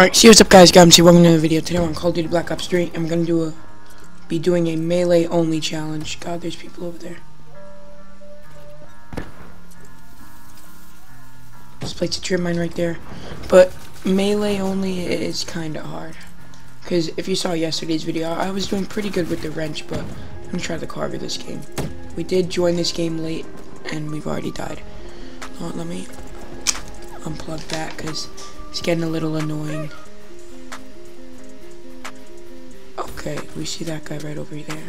Alright, see what's up guys, guys, see welcome to another video. Today on Call of Duty Black Ops 3, and we're gonna do a, be doing a melee only challenge. God, there's people over there. This place a trip mine right there. But melee only is kinda hard. Because if you saw yesterday's video, I was doing pretty good with the wrench, but I'm gonna try the carver this game. We did join this game late, and we've already died. Oh, let me unplug that, because it's getting a little annoying. Okay, we see that guy right over there.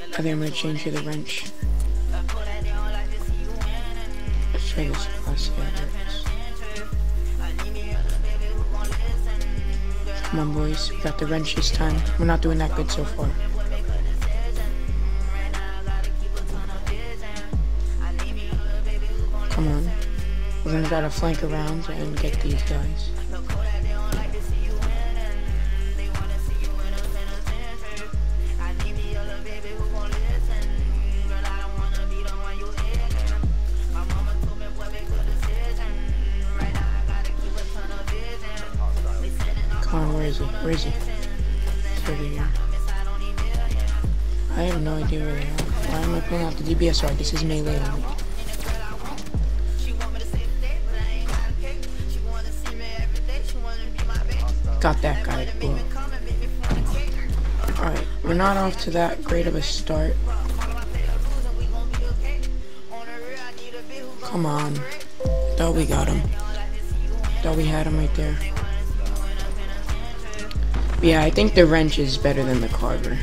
I think I'm gonna change to the wrench. Let's try this is. Come on, boys. We got the wrench this time. We're not doing that good so far. Come on. We're gonna gotta flank around and get these guys. Come on, where is he? Where is he? I have no idea where they are. Why am I pulling out the DBSR? This is melee only. Got that guy. Alright, we're not off to that great of a start. Come on. Thought we got him. Thought we had him right there. Yeah, I think the wrench is better than the carver.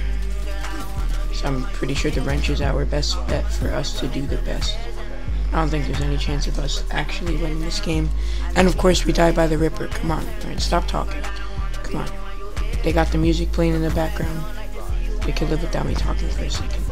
So I'm pretty sure the wrench is our best bet for us to do the best. I don't think there's any chance of us actually winning this game. And of course, we die by the Ripper. Come on. Alright, stop talking. Come on. They got the music playing in the background. They could live without me talking for a second.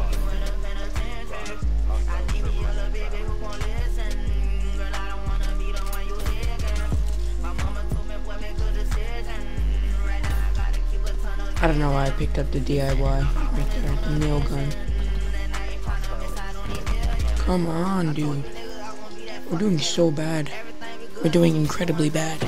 I don't know why I picked up the DIY right there, the nail gun. Come on, dude. We're doing so bad. We're doing incredibly bad.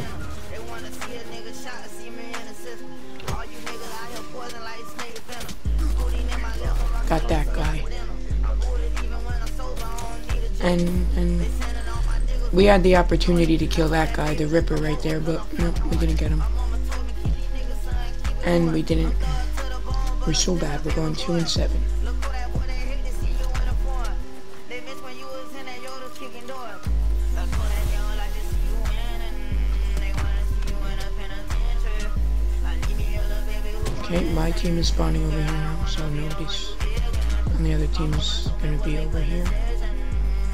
And and we had the opportunity to kill that guy, the Ripper right there, but nope, we didn't get him. And we didn't. We're so bad. We're going two and seven. Okay, my team is spawning over here now, so nobody's on the other team is gonna be over here.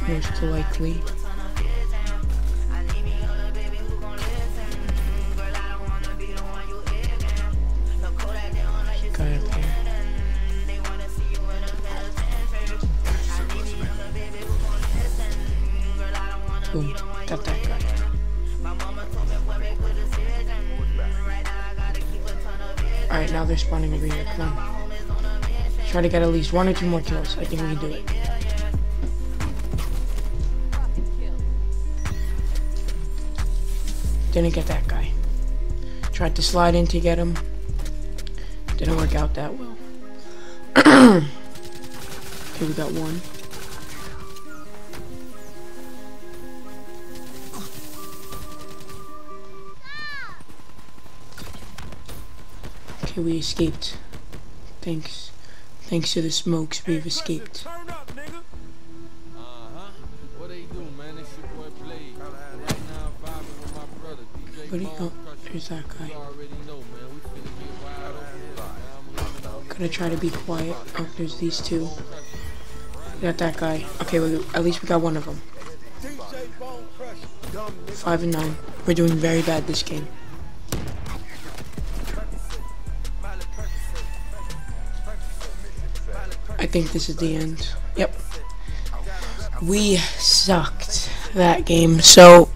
Most likely. Boom, got that guy. Alright, now they're spawning over here. Come on. Try to get at least one or two more kills. I think we can do it. Didn't get that guy. Tried to slide in to get him. Didn't work out that well. okay, we got one. Okay, we escaped. Thanks. Thanks to the smokes, we've escaped. Over here. Now I'm leaving out Gonna try to be quiet. Oh, there's these two. We got that guy. Okay, we, at least we got one of them. Five and nine. We're doing very bad this game. I think this is the end. Yep. We sucked that game. So,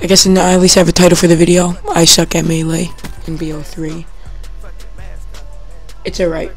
I guess I at least have a title for the video. I suck at Melee in BO3. It's alright.